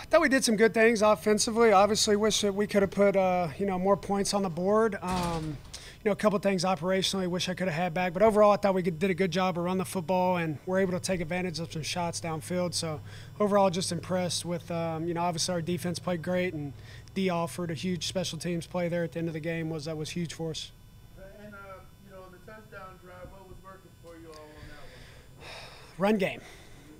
I thought we did some good things offensively. Obviously, wish that we could have put uh, you know more points on the board. Um, you know, a couple things operationally, wish I could have had back. But overall, I thought we did a good job of run the football and we're able to take advantage of some shots downfield. So overall, just impressed with um, you know obviously our defense played great and Dee Alford a huge special teams play there at the end of the game was that was huge for us. And uh, you know, the touchdown drive, what was working for you all on that one? Run game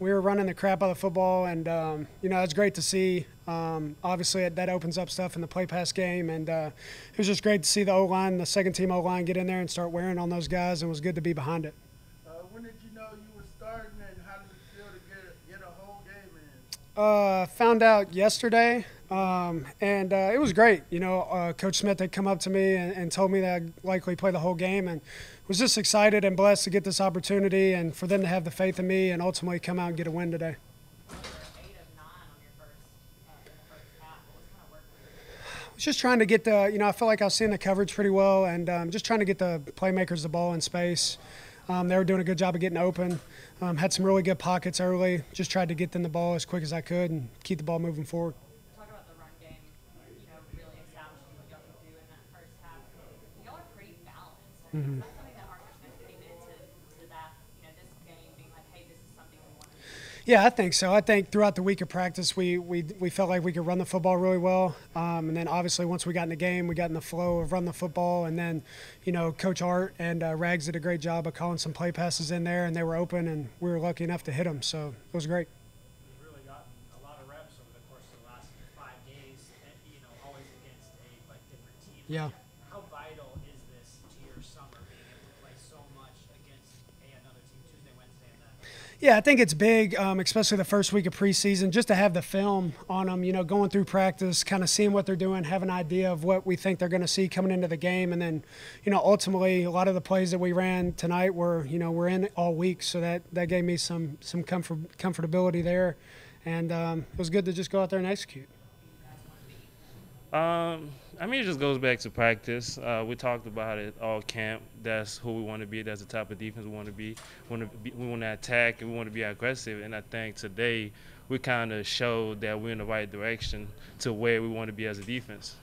we were running the crap out of football, and um, you know it's great to see. Um, obviously, it, that opens up stuff in the play pass game, and uh, it was just great to see the O line, the second team O line, get in there and start wearing on those guys, and it was good to be behind it. Uh, when did you know you were starting, and how did it feel to get get a whole game in? Uh, found out yesterday, um, and uh, it was great. You know, uh, Coach Smith had come up to me and, and told me that I'd likely play the whole game, and was just excited and blessed to get this opportunity and for them to have the faith in me and ultimately come out and get a win today. Was just trying to get the, you know, I feel like I was seeing the coverage pretty well and um, just trying to get the playmakers the ball in space. Um, they were doing a good job of getting open. Um, had some really good pockets early. Just tried to get them the ball as quick as I could and keep the ball moving forward. Talk about the run game, you know, really establishing what y'all can do in that first half. Y'all are pretty balanced. Mm-hmm. Yeah, I think so. I think throughout the week of practice, we we, we felt like we could run the football really well, um, and then obviously once we got in the game, we got in the flow of run the football, and then, you know, Coach Art and uh, Rags did a great job of calling some play passes in there, and they were open, and we were lucky enough to hit them, so it was great. You've really gotten a lot of reps over the course of the last five days, and, you know, always against a like different team. Yeah. Yeah, I think it's big, um, especially the first week of preseason, just to have the film on them. You know, going through practice, kind of seeing what they're doing, have an idea of what we think they're going to see coming into the game, and then, you know, ultimately, a lot of the plays that we ran tonight were, you know, we're in all week, so that that gave me some some comfort comfortability there, and um, it was good to just go out there and execute. Um, I mean, it just goes back to practice. Uh, we talked about it all camp. That's who we want to be. That's the type of defense we want to be. We want to, be, we want to attack and we want to be aggressive. And I think today we kind of showed that we're in the right direction to where we want to be as a defense.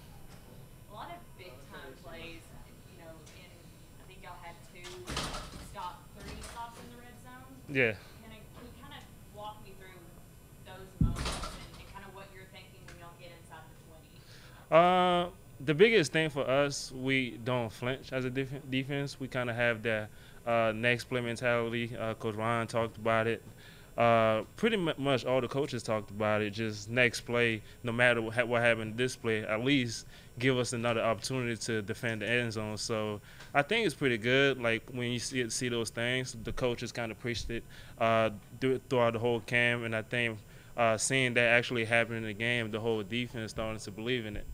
A lot of big time plays. You know, in I think y'all had two stop three stops in the red zone. Yeah. Can, I, can you kind of walk me through those moments and, and kind of what you're thinking when y'all get inside the 20? Uh the biggest thing for us, we don't flinch as a def- defense. We kind of have that uh, next play mentality. Uh, Coach Ryan talked about it. Uh, pretty much all the coaches talked about it. Just next play, no matter what, what happened this play, at least give us another opportunity to defend the end zone. So I think it's pretty good. Like when you see see those things, the coaches kind of preached it uh, throughout the whole camp, and I think uh, seeing that actually happen in the game, the whole defense starting to believe in it.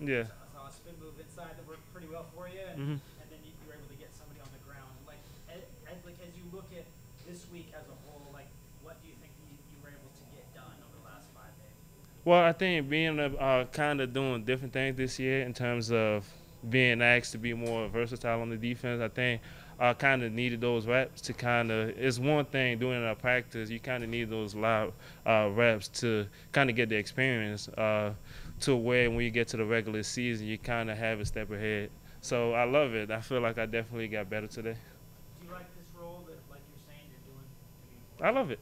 Yeah. So a spin move inside that worked pretty well for you, and, mm-hmm. and then you, you were able to get somebody on the ground. Like, as, like as you look at this week as a whole, like what do you think you, you were able to get done over the last five days? Well, I think being uh, kind of doing different things this year in terms of being asked to be more versatile on the defense, I think I kind of needed those reps to kind of. It's one thing doing it in practice. You kind of need those live uh, reps to kind of get the experience. Uh, to where when you get to the regular season, you kind of have a step ahead. So I love it. I feel like I definitely got better today. Do you like this role that, like you're saying, you're doing? I love it.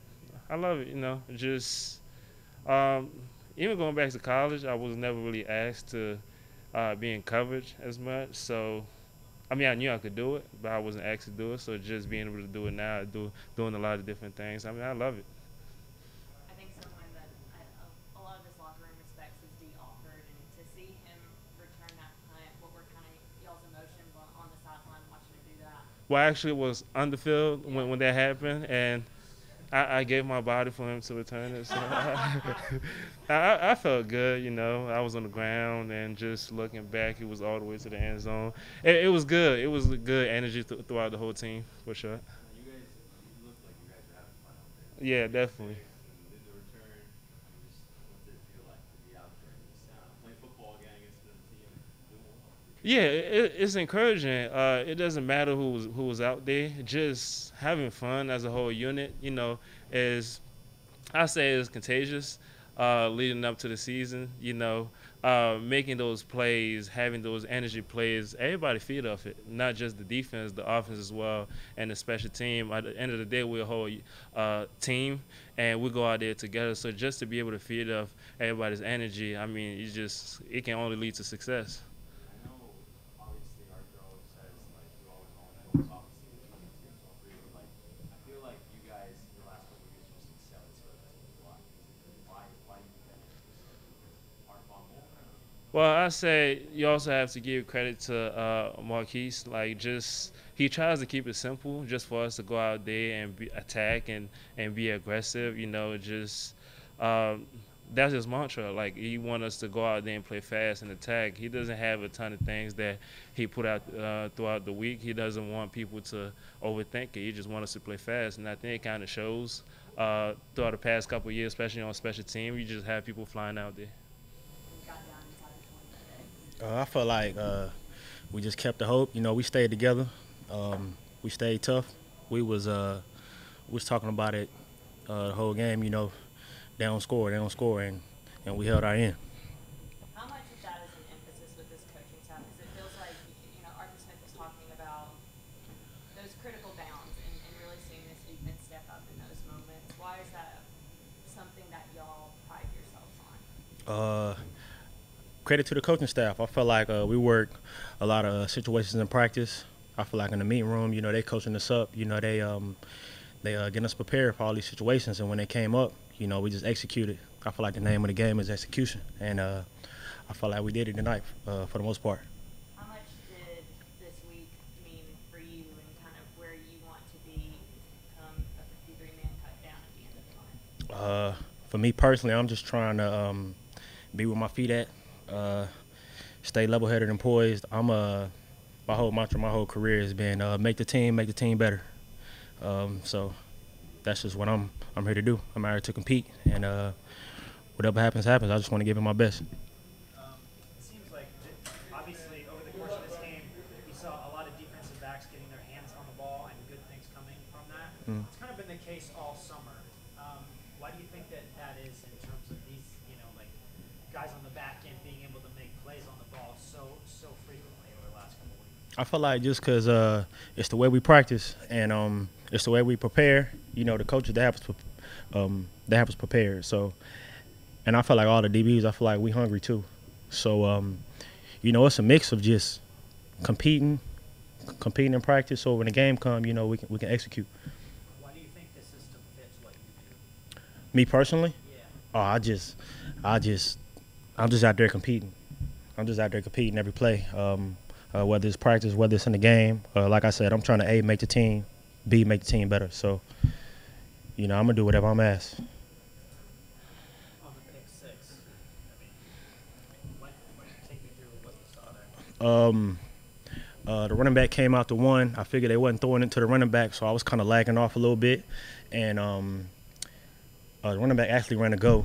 I love it. You know, just um, even going back to college, I was never really asked to uh, be in coverage as much. So, I mean, I knew I could do it, but I wasn't asked to do it. So just being able to do it now, do doing a lot of different things. I mean, I love it. Well, actually, it was on the field when, when that happened, and I, I, gave my body for him to return it. So I, I, felt good, you know. I was on the ground and just looking back, it was all the way to the end zone. It, it was good. It was good energy th- throughout the whole team, for sure. Yeah, definitely. Yeah, it, it's encouraging. Uh, it doesn't matter who's who's out there. Just having fun as a whole unit, you know, is I say is contagious. Uh, leading up to the season, you know, uh, making those plays, having those energy plays, everybody feed off it. Not just the defense, the offense as well, and the special team. At the end of the day, we're a whole uh, team, and we go out there together. So just to be able to feed off everybody's energy, I mean, you just it can only lead to success. I know, obviously, Arthur always says, like, you always want to know obviously the team teams all three, but, like, I feel like you guys, the last couple of years, just excelled so that's why. Why, why do you think that is? Just our fumble? Well, I say you also have to give credit to uh, Marquice. Like, just he tries to keep it simple, just for us to go out there and be, attack and and be aggressive. You know, just um, that's his mantra. Like, he want us to go out there and play fast and attack. He doesn't have a ton of things that he put out uh, throughout the week. He doesn't want people to overthink it. He just wants us to play fast, and I think it kind of shows uh, throughout the past couple years, especially on special team. You just have people flying out there. We got down inside of 20 today. Uh, I felt like uh, we just kept the hope. You know, we stayed together. Um, we stayed tough. We was uh, we was talking about it uh, the whole game. You know, they don't score, they don't score, and and we held our end. How much of that is an emphasis with this coaching staff? Because it feels like, you know, Arthur Smith was talking about those critical downs and, and really seeing this defense step up in those moments. Why is that something that y'all pride yourselves on? Uh, credit to the coaching staff. I felt like uh, we worked a lot of uh, situations in practice. I feel like in the meeting room, you know, they coaching us up. You know, they um, they uh, getting us prepared for all these situations, and when they came up, you know, we just executed. I feel like the name of the game is execution, and uh, I feel like we did it tonight uh, for the most part. How much did this week mean for you and kind of where you want to be come a 53-man cut down at the end of the line? Uh, for me personally, I'm just trying to um, be where my feet at, uh, stay level-headed and poised. I'm uh, my whole mantra, my whole career has been uh, make the team, make the team better. Um, so that's just what I'm I'm here to do. I'm here to compete, and uh, whatever happens, happens. I just want to give it my best. I feel like just because uh, it's the way we practice and um, it's the way we prepare. You know, the coaches they have us, um, they have us prepared. So, and I feel like all the DBs, I feel like we hungry too. So, um, you know, it's a mix of just competing, competing in practice. So when the game come, you know, we can we can execute. Why do you think the system fits what you do? Me personally, Yeah. oh, I just, I just, I'm just out there competing. I'm just out there competing every play. Um, uh, whether it's practice, whether it's in the game. Uh, like I said, I'm trying to a make the team, b make the team better. So, you know, I'm gonna do whatever I'm asked. Um, uh, the running back came out to one. I figured they wasn't throwing it to the running back, so I was kind of lagging off a little bit. And um, uh, the running back actually ran a go.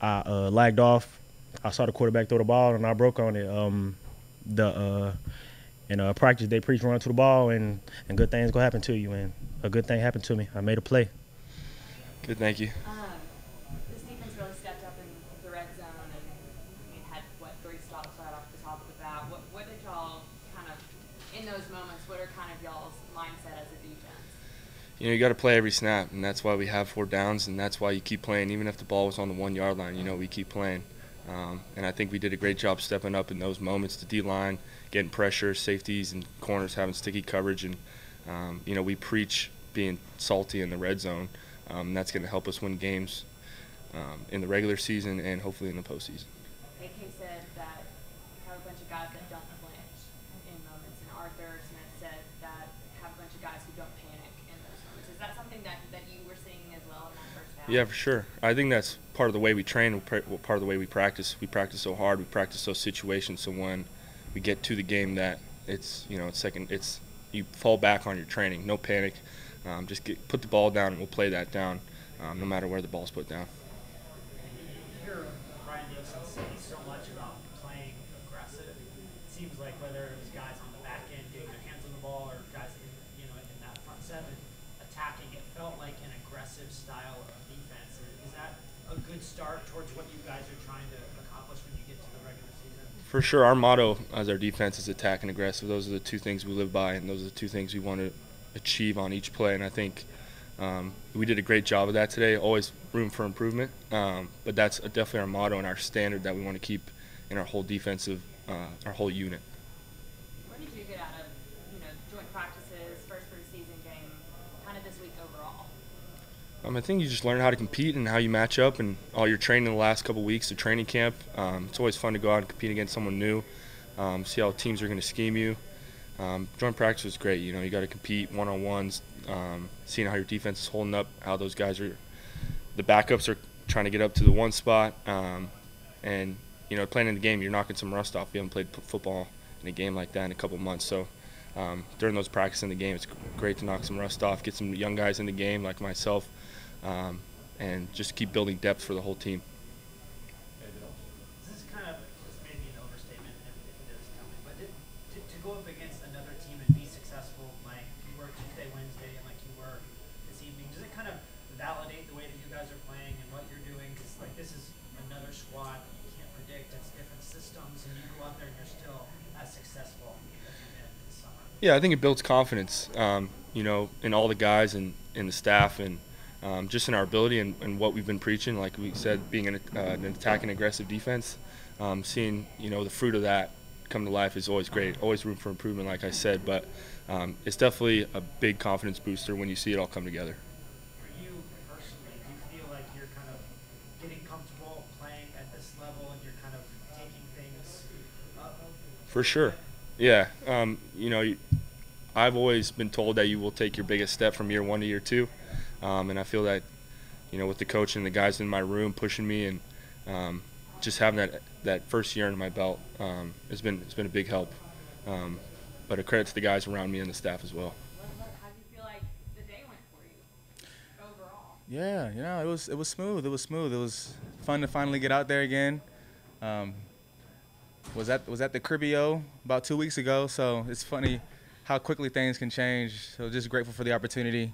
I uh, lagged off. I saw the quarterback throw the ball, and I broke on it. Um, the uh, in uh, practice, they preach run to the ball, and, and good things gonna happen to you. And a good thing happened to me. I made a play. Good, thank you. Um, this defense really stepped up in the red zone and I mean, had what three stops right off the top of the bat. What what did y'all kind of in those moments? What are kind of y'all's mindset as a defense? You know, you got to play every snap, and that's why we have four downs, and that's why you keep playing. Even if the ball was on the one yard line, you know, we keep playing. Um, and I think we did a great job stepping up in those moments. The D line getting pressure, safeties and corners having sticky coverage, and um, you know, we preach being salty in the red zone. Um, and that's going to help us win games um, in the regular season and hopefully in the postseason. AK said that you have a bunch of guys that don't flinch in moments, and Arthur Smith said that have a bunch of guys who don't panic in those moments. Is that something that, that you were seeing as well in that first half? Yeah, for sure. I think that's part of the way we train, part of the way we practice. We practice so hard. We practice those situations. So when we get to the game, that it's you know it's second. It's you fall back on your training. No panic. Um, just get put the ball down, and we'll play that down, um, no matter where the ball's put down. You hear Ryan Nielsen so much about playing aggressive. It seems like whether it was guys on the back end getting their hands on the ball or guys in, you know, in that front seven attacking, it felt like an aggressive style of defense. Is that a good start towards what you guys are trying to accomplish when you get to the regular season? For sure, our motto as our defense is attack and aggressive. Those are the two things we live by, and those are the two things we want to achieve on each play. And I think um, we did a great job of that today. Always room for improvement, um, but that's definitely our motto and our standard that we want to keep in our whole defensive, uh, our whole unit. What did you get out of, you know, joint practices, first preseason game, kind of this week overall? Um, I think you just learn how to compete and how you match up, and all your training in the last couple weeks, the training camp. Um, it's always fun to go out and compete against someone new, um, see how teams are going to scheme you. Um, joint practice was great. You know, you got to compete one on ones, um, seeing how your defense is holding up, how those guys are, the backups are trying to get up to the one spot, um, and you know, playing in the game, you're knocking some rust off. We haven't played football in a game like that in a couple months, so. Um, during those practices in the game, it's great to knock some rust off, get some young guys in the game like myself, um, and just keep building depth for the whole team. This is kind of this may be an overstatement if, if it is, tell me. But to, to, to go up against another team and be successful, like you were Tuesday, Wednesday, and like you were this evening, does it kind of validate the way that you guys are playing and what you're doing? Because like this is another squad that you can't predict. It's different systems, and you go out there and you're still as successful as you've been this summer. Yeah, I think it builds confidence, um, you know, in all the guys and in the staff and um, just in our ability and, and, what we've been preaching. Like we said, being an, uh, an attacking aggressive defense, um, seeing you know the fruit of that come to life is always great. Always room for improvement, like I said, but um, it's definitely a big confidence booster when you see it all come together. For you personally, do you feel like you're kind of getting comfortable playing at this level and you're kind of taking things? For sure. Yeah. Um, you know, I've always been told that you will take your biggest step from year one to year two. Um, and I feel that, you know, with the coach and the guys in my room pushing me and um, just having that that first year under my belt um, has been has been a big help. Um, but a credit to the guys around me and the staff as well. How do you feel like the day went for you overall? Yeah, you know, it was it was smooth. It was smooth. It was fun to finally get out there again. Um, was at was at the Cribbio about two weeks ago, so it's funny how quickly things can change. So just grateful for the opportunity,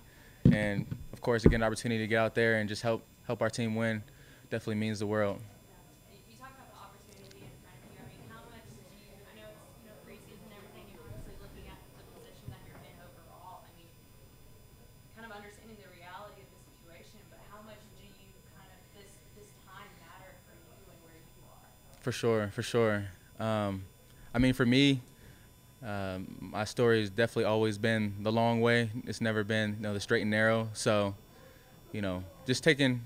and course, again, the opportunity to get out there and just help help our team win definitely means the world. For sure, for sure. Um, I mean, for me, um, my story has definitely always been the long way. It's never been you know the straight and narrow. So, you know, just taking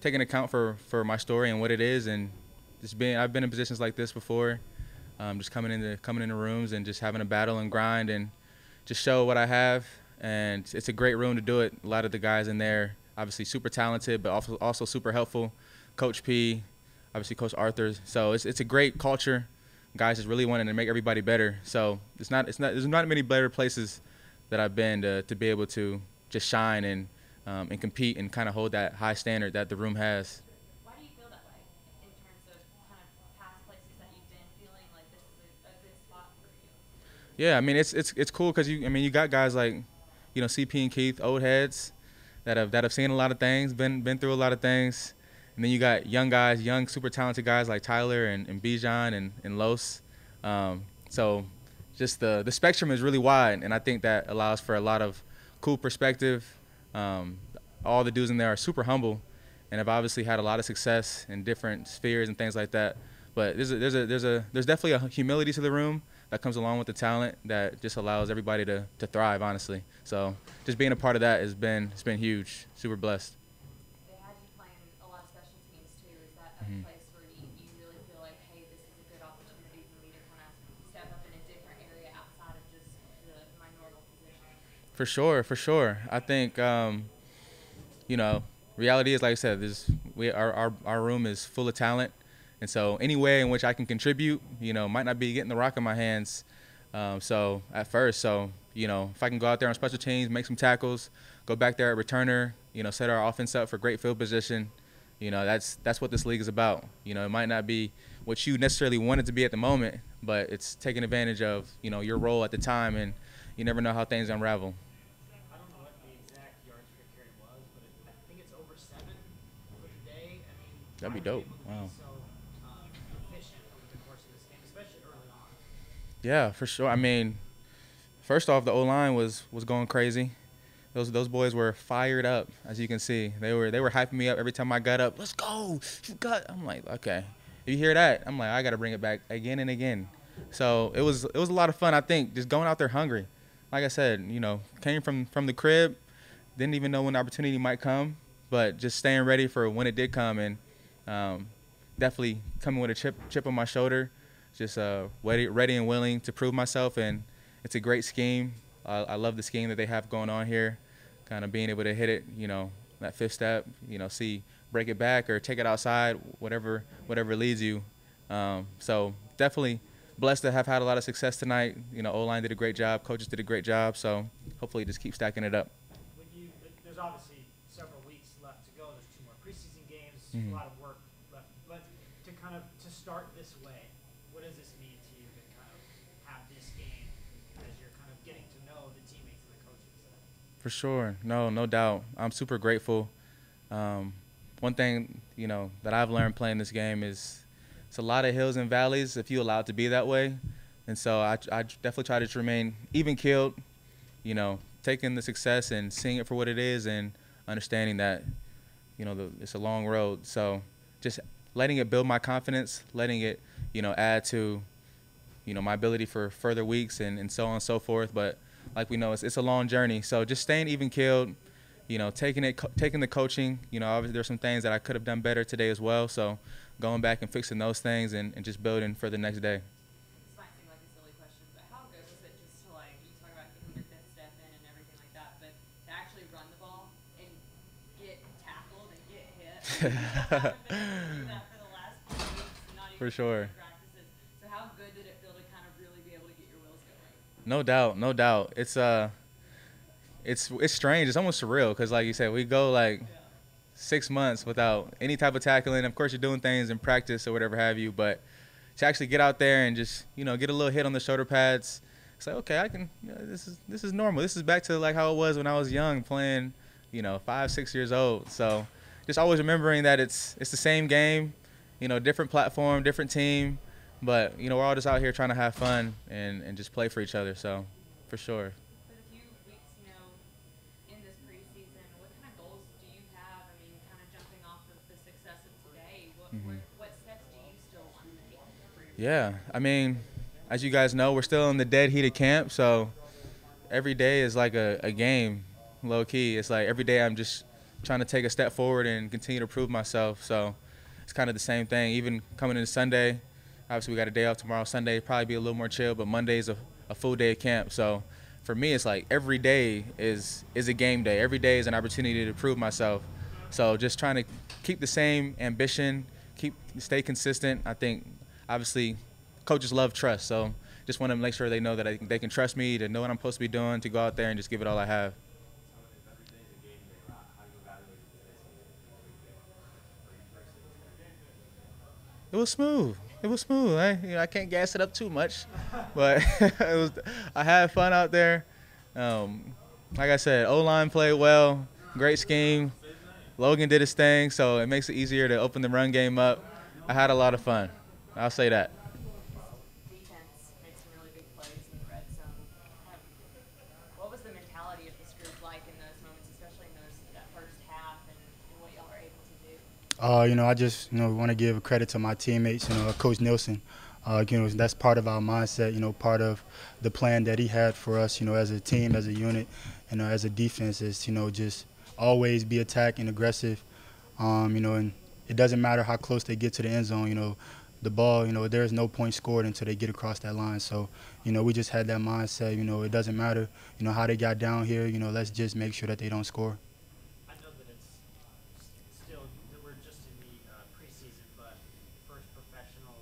taking account for for my story and what it is, and just being I've been in positions like this before. Um, just coming into coming into rooms and just having a battle and grind and just show what I have. And it's a great room to do it. A lot of the guys in there, obviously super talented, but also also super helpful. Coach P, obviously Coach Arthur. So it's it's a great culture. Guys just really wanting to make everybody better. So it's not it's not there's not many better places that I've been to to be able to just shine and um, and compete and kind of hold that high standard that the room has. Why do you feel that way in terms of kind of past places that you've been feeling like this is a, a good spot for you? Yeah, I mean it's it's it's cool because you I mean you got guys like, you know CP and Keith, old heads, that have that have seen a lot of things, been been through a lot of things, and then you got young guys, young super talented guys like Tyler and, and Bijan and and Los. Um, so just the the spectrum is really wide, and I think that allows for a lot of cool perspective. Um, all the dudes in there are super humble, and have obviously had a lot of success in different spheres and things like that. But there's a, there's a there's a there's definitely a humility to the room that comes along with the talent that just allows everybody to, to thrive honestly so just being a part of that has been it's been huge super blessed They had you playing a lot of special teams too. Is that a Mhm. place where you, you really feel like, hey, this is a good opportunity for me to kind of step up in a different area outside of just the, my normal position? For sure for sure. I think um, you know reality is like i said this we our, our, our room is full of talent. And so any way in which i can contribute you know might not be getting the rock in my hands. Um, so at first so you know if i can go out there on special teams make some tackles go back there at returner you know set our offense up for great field position you know that's that's what this league is about. You know it might not be what you necessarily want it to be at the moment but it's taking advantage of you know your role at the time, and you never know how things unravel. I don't know what the exact yards per carry was, but it, I think it's over seven for the day. I mean, That'd be how are you dope. able to Wow. Be so um, efficient over the course of this game, be dope. Wow. Yeah, for sure. I mean, first off, the O line was was going crazy. Those those boys were fired up, as you can see. They were they were hyping me up every time I got up. Let's go, you got. I'm like, okay. If you hear that, I'm like, I got to bring it back again and again. So it was it was a lot of fun. I think just going out there hungry. Like I said, you know, came from from the crib, didn't even know when the opportunity might come, but just staying ready for when it did come, and um, definitely coming with a chip chip on my shoulder just uh, ready, ready and willing to prove myself. And it's a great scheme. Uh, I love the scheme that they have going on here. Kind of being able to hit it, you know, that fifth step, you know, see break it back or take it outside, whatever whatever leads you. Um, so definitely blessed to have had a lot of success tonight. You know, O line did a great job, coaches did a great job. So hopefully just keep stacking it up. When you, there's obviously several weeks left to go. There's two more preseason games, Mhm. a lot of work left. But to kind of to start this way, what does this mean to you to kind of have this game as you're kind of getting to know the teammates and the coaches? For sure. No, no doubt. I'm super grateful. Um, one thing, you know, that I've learned playing this game is it's a lot of hills and valleys if you allow it to be that way. And so I, I definitely try to remain even keeled, you know, taking the success and seeing it for what it is and understanding that, you know, the, it's a long road. So just letting it build my confidence, letting it, you know, add to, you know, my ability for further weeks and, and so on and so forth. But like we know, it's, it's a long journey. So just staying even keeled, you know, taking it, co- taking the coaching. You know, obviously there's some things that I could have done better today as well. So going back and fixing those things and, and just building for the next day. This might seem like a silly question, but how good was it just to like you talk about getting your fifth step in and everything like that, but to actually run the ball and get tackled and get hit? You haven't been able to do that for the last few weeks, and not even For sure. in practices. So how good did it feel to kind of really be able to get your wheels going? No doubt, no doubt. It's uh, it's it's strange. It's almost surreal because, like you said, we go like six months without any type of tackling. Of course, you're doing things in practice or whatever have you, but to actually get out there and just you know get a little hit on the shoulder pads, it's like okay, I can. You know, this is this is normal. This is back to like how it was when I was young playing, you know, five six years old. So just always remembering that it's it's the same game, you know, different platform, different team, but you know we're all just out here trying to have fun and and just play for each other. So for sure. For the few weeks, you know, in this preseason, what kind of goals do you have? I mean, kind of jumping off of the success of today, what where, what steps do you still want to make for your Yeah, I mean, as you guys know, we're still in the dead heat of camp, so every day is like a, a game, low key. It's like every day I'm just trying to take a step forward and continue to prove myself. So it's kind of the same thing. Even coming into Sunday, obviously we got a day off tomorrow. Sunday probably be a little more chill, but Monday's a, a full day of camp. So for me, it's like every day is is a game day. Every day is an opportunity to prove myself. So just trying to keep the same ambition, keep stay consistent. I think obviously coaches love trust, so just want to make sure they know that I, they can trust me to know what I'm supposed to be doing, to go out there and just give it all I have. It was smooth. It was smooth. I, you know, I can't gas it up too much, but it was. I had fun out there. Um, like I said, O line played well. Great scheme. Logan did his thing, so it makes it easier to open the run game up. I had a lot of fun. I'll say that. what was the mentality of this group like in those moments, especially in those that first half and, and what y'all were able to do? Uh, you know, I just you know want to give credit to my teammates. You know, Coach Nielsen. Uh, you know, that's part of our mindset. You know, part of the plan that he had for us. You know, as a team, as a unit, you know, as a defense, is you know just always be attacking, aggressive. Um, you know, and it doesn't matter how close they get to the end zone. You know, the ball. You know, there's no point scored until they get across that line. So, you know, we just had that mindset. You know, it doesn't matter. You know how they got down here. You know, let's just make sure that they don't score. I know that it's still that we're just in the uh, preseason, but first professional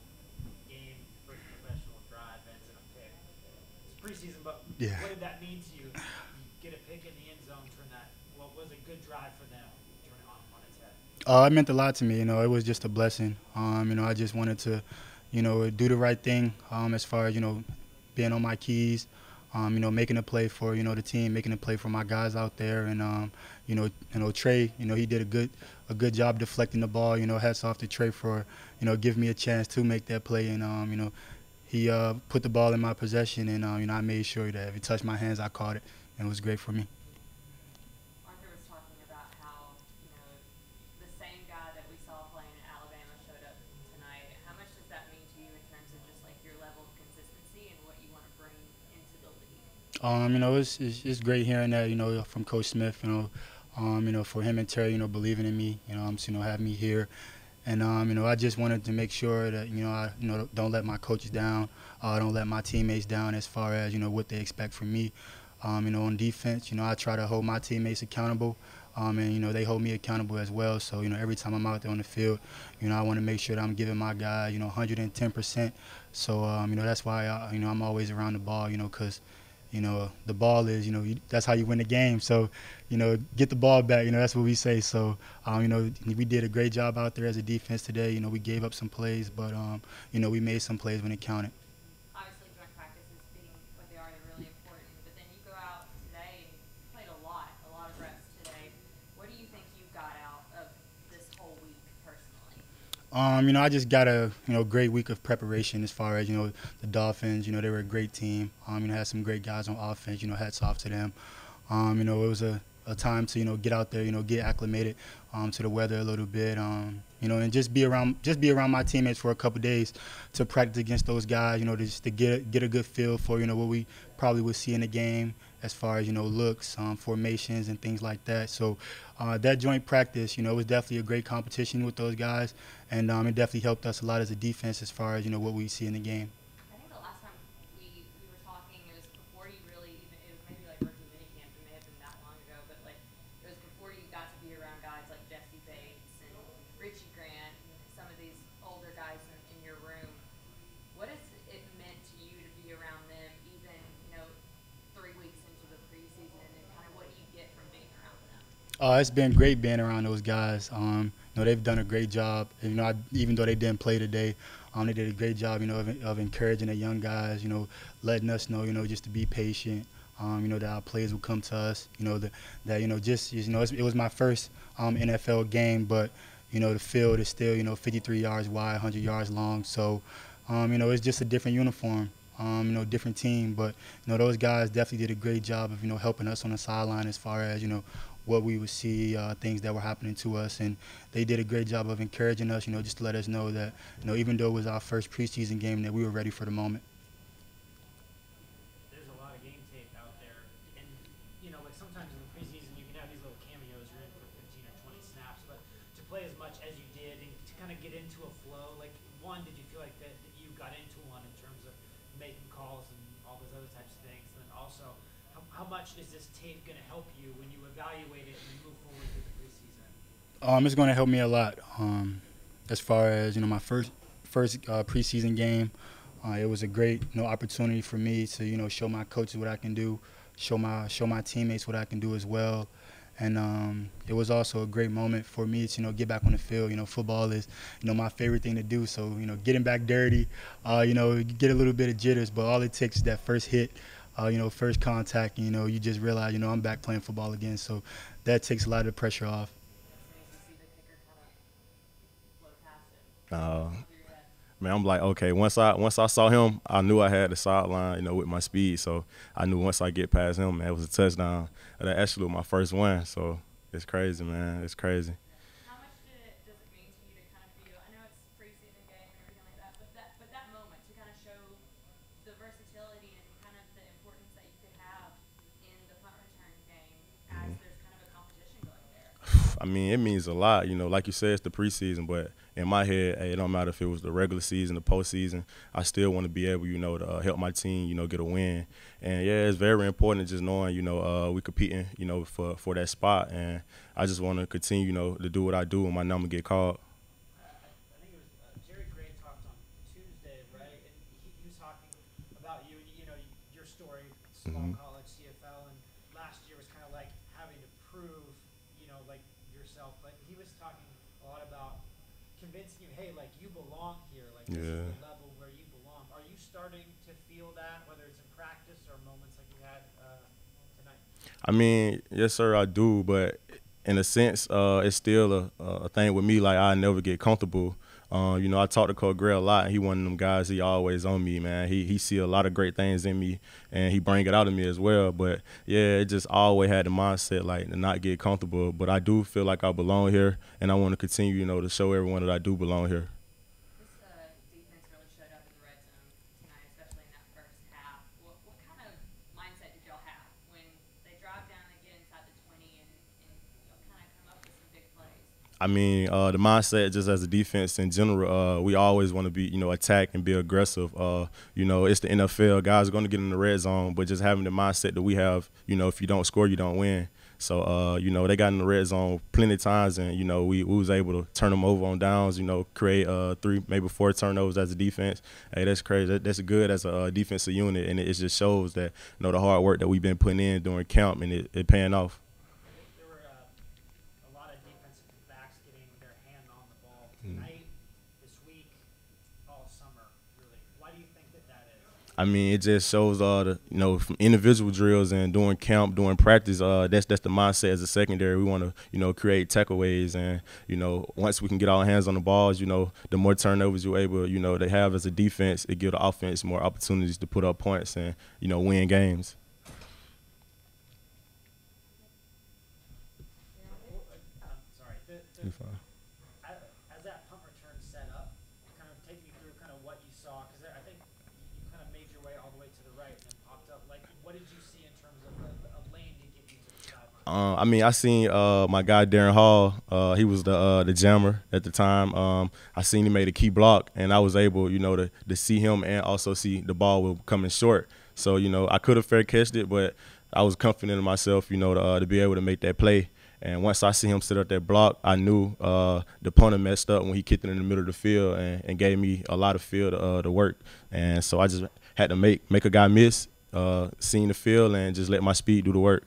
game, first professional drive ends in a pick. It's preseason, but Yeah. what did that mean to you? You get a pick in the end zone, turn that. What was a good drive for them? Turn it on, on its head. Uh, it meant a lot to me. You know, it was just a blessing. Um, you know, I just wanted to you know, do the right thing um, as far as you know, being on my keys. Um, you know, making a play for you know the team, making a play for my guys out there, and um, you know, you know Trey, you know he did a good a good job deflecting the ball. You know, hats off to Trey for you know giving me a chance to make that play, and um, you know he uh, put the ball in my possession, and uh, you know I made sure that if it touched my hands, I caught it, and it was great for me. Arthur was talking about how, you know, the same guy that we saw playing at Alabama showed up tonight. How much does that mean to you in terms of just like your level of consistency and what you want to bring into the league? Um, you know, it's, it's it's great hearing that, you know, from Coach Smith, you know, um, you know, for him and Terry, you know, believing in me, you know, um, you know, having me here. And um, you know, I just wanted to make sure that you know, I you know, don't let my coaches down, uh, don't let my teammates down as far as you know what they expect from me. Um, you know, on defense, you know, I try to hold my teammates accountable, um, and you know, they hold me accountable as well. So you know, every time I'm out there on the field, you know, I want to make sure that I'm giving my guy, you know, 110 percent. So um, you know, that's why I, you know I'm always around the ball, you know, because you know, the ball is, you know, you, that's how you win the game. So, you know, get the ball back. You know, that's what we say. So, um, you know, we did a great job out there as a defense today. You know, we gave up some plays, but, um, you know, we made some plays when it counted. Um, you know, I just got a you know great week of preparation as far as you know the Dolphins. You know, they were a great team. Um, you know, had some great guys on offense. You know, hats off to them. Um, you know, it was a, a time to you know get out there. You know, get acclimated um, to the weather a little bit. Um, you know, and just be around just be around my teammates for a couple days to practice against those guys. You know, to just to get get a good feel for you know what we probably would see in the game as far as you know looks, um, formations, and things like that. So uh, that joint practice, you know, was definitely a great competition with those guys, and um, it definitely helped us a lot as a defense as far as you know what we see in the game. I think the last time we, we were talking, it was before you really even, it was maybe like rookie minicamp, it may have been that long ago, but like, it was before you got to be around guys like Jessie Bates and Richie Grant and some of these older guys in, in your room. What has it meant to you to be around them even, you know, three weeks into the preseason and kind of what do you get from being around them? Uh, it's been great being around those guys. Um, you know, they've done a great job. You know, I, even though they didn't play today, um, they did a great job. You know, of, of encouraging the young guys. You know, letting us know, you know, just to be patient. Um, you know, that our plays will come to us. You know, that, that you know, just you know, it was my first um, NFL game, but you know, the field is still you know 53 yards wide, 100 yards long. So, um, you know, it's just a different uniform. Um, you know, different team, but you know, those guys definitely did a great job of you know helping us on the sideline as far as you know what we would see, uh, things that were happening to us, and they did a great job of encouraging us. You know, just to let us know that you know even though it was our first preseason game, that we were ready for the moment. Um, it's going to help me a lot. Um, as far as you know, my first first uh, preseason game, uh, it was a great you know opportunity for me to you know show my coaches what I can do, show my show my teammates what I can do as well. And um, it was also a great moment for me to you know get back on the field. You know, football is you know my favorite thing to do. So you know, getting back dirty, uh, you know, get a little bit of jitters, but all it takes is that first hit. Uh, you know, first contact, you know, you just realize, you know, I'm back playing football again. So that takes a lot of pressure off. It's nice to see the kicker kind of float past it. Uh, Through your head. man, I'm like, okay. Once I once I saw him, I knew I had the sideline, you know, with my speed. So I knew once I get past him, man, it was a touchdown. And that actually was my first one. So it's crazy, man. It's crazy. How much did it, does it mean to you to kind of feel? I know it's preseason game and everything like that, but that but that moment to kind of show the versatility and kind of the importance that you could have in the punt return game as there's kind of a competition going there. I mean, it means a lot. You know, like you said, it's the preseason, but in my head, hey, it don't matter if it was the regular season, the postseason. I still want to be able, you know, to uh, help my team, you know, get a win. And yeah, it's very important just knowing, you know, uh, we competing, you know, for for that spot. And I just want to continue, you know, to do what I do when my number get called. I think it was uh, Jerry Gray talked on Tuesday, right? And he, he was talking about you, and you know, your story, small Mhm. college, CFL, and last year was kind of like having to prove, you know, like yourself. But he was talking a lot about convincing you, hey, like you belong here, like Yeah. the level where you belong. Are you starting to feel that, whether it's in practice or moments like you had uh, tonight? I mean, yes, sir, I do, but in a sense, uh, it's still a, a thing with me. Like I never get comfortable. Uh, you know, I talk to Coach Gray a lot. And he one of them guys. He always on me, man. He he see a lot of great things in me, and he bring it out of me as well. But yeah, it just always had the mindset like to not get comfortable. But I do feel like I belong here, and I want to continue, you know, to show everyone that I do belong here. This uh, defense really showed up in the red zone tonight, especially in that first half. What, what kind of mindset did y'all have when they drive down and get inside the 20 and, and y'all kind of come up with some big plays? I mean, uh, the mindset just as a defense in general, uh, we always want to be, you know, attack and be aggressive. Uh, you know, it's the NFL. Guys are going to get in the red zone, but just having the mindset that we have, you know, if you don't score, you don't win. So, uh, you know, they got in the red zone plenty of times, and you know, we, we was able to turn them over on downs. You know, create uh, three, maybe four turnovers as a defense. Hey, that's crazy. That, that's good as a uh, defensive unit, and it, it just shows that you know the hard work that we've been putting in during camp, and it, it paying off. There were uh, a lot of defensive backs getting their hand on the ball tonight, this week, all summer, really. Why do you think that that is? I mean, it just shows uh the you know from individual drills and doing camp, doing practice. Uh, that's that's the mindset as a secondary. We want to you know create takeaways, and you know once we can get our hands on the balls, you know the more turnovers you're able you know to have as a defense, it give the offense more opportunities to put up points and you know win games. Well, uh, I'm sorry. The, the, You're fine. as, as that punt return set up, kind of take me through kind of what you saw, because I think you kind of made your way all the way to the right and then popped up. Like, what did you see in terms of a, a lane to get you to the sideline? Uh, I mean, I seen uh, my guy Darren Hall. Uh, he was the uh, the jammer at the time. Um, I seen he made a key block, and I was able, you know, to to see him and also see the ball was coming short. So you know, I could have fair catched it, but I was confident in myself, you know, to, uh, to be able to make that play. And once I see him sit up that block, I knew uh, the punter messed up when he kicked it in the middle of the field and, and gave me a lot of field uh, to work. And so I just had to make make a guy miss, uh, seeing the field, and just let my speed do the work.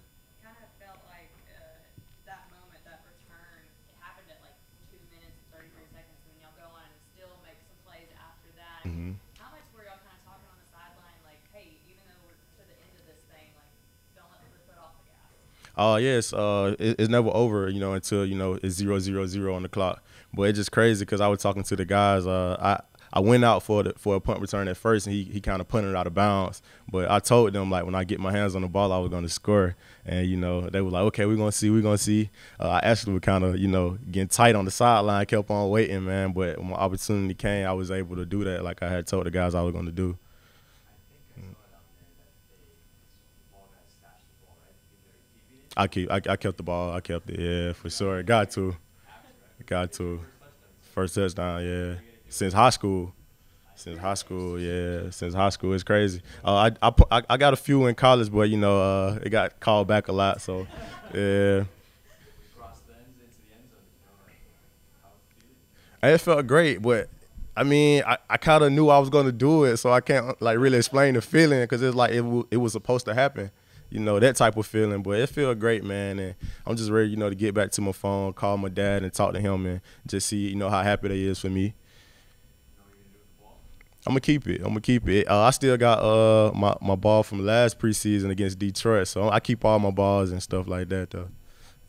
Uh yes, uh, it, it's never over, you know, until you know it's zero zero zero on the clock. But it's just crazy because I was talking to the guys. Uh, I I went out for the, for a punt return at first, and he he kind of punted it out of bounds. But I told them like when I get my hands on the ball, I was going to score. And you know they were like, okay, we're gonna see, we're gonna see. Uh, I actually was kind of you know getting tight on the sideline, kept on waiting, man. But when my opportunity came, I was able to do that, like I had told the guys I was going to do. I keep I, I kept the ball. I kept it. Yeah, for sure. Got to. Got to. First touchdown. Yeah. Since high school. Since high school. Yeah. Since high school. It's crazy. Uh, I, I I got a few in college, but you know uh, it got called back a lot. So yeah. It felt great, but I mean, I, I kind of knew I was going to do it, so I can't like really explain the feeling because it's like it, it was supposed to happen, you know, that type of feeling. But it felt great, man, and I'm just ready, you know, to get back to my phone, call my dad, and talk to him, and just see, you know, how happy they is for me. I'm gonna keep it. I'm gonna keep it. Uh, I still got uh my, my ball from last preseason against Detroit, so I keep all my balls and stuff like that, though.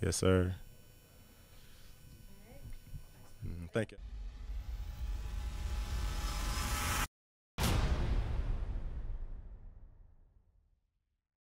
Yes, sir. Mm, Thank you.